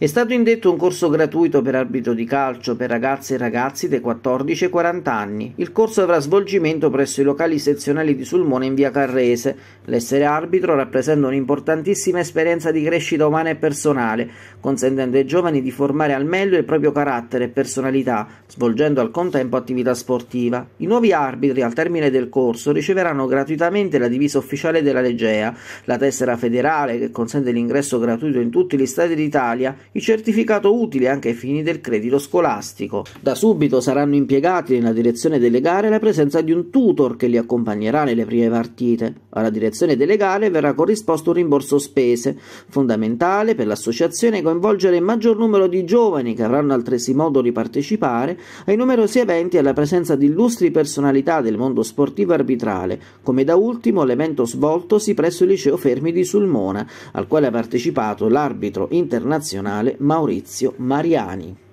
È stato indetto un corso gratuito per arbitro di calcio per ragazze e ragazzi dai 14 ai 40 anni. Il corso avrà svolgimento presso i locali sezionali di Sulmone in via Carrese. L'essere arbitro rappresenta un'importantissima esperienza di crescita umana e personale, consentendo ai giovani di formare al meglio il proprio carattere e personalità, svolgendo al contempo attività sportiva. I nuovi arbitri al termine del corso riceveranno gratuitamente la divisa ufficiale della Legea, la tessera federale che consente l'ingresso gratuito in tutti gli stati d'Italia il certificato utile anche ai fini del credito scolastico. Da subito saranno impiegati nella direzione delle gare la presenza di un tutor che li accompagnerà nelle prime partite. Alla direzione delle gare verrà corrisposto un rimborso spese, fondamentale per l'associazione coinvolgere il maggior numero di giovani che avranno altresì modo di partecipare ai numerosi eventi e alla presenza di illustri personalità del mondo sportivo arbitrale, come da ultimo l'evento svoltosi presso il liceo Fermi di Sulmona, al quale ha partecipato l'arbitro internazionale Maurizio Mariani.